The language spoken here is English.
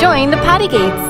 Join the Patty Gates.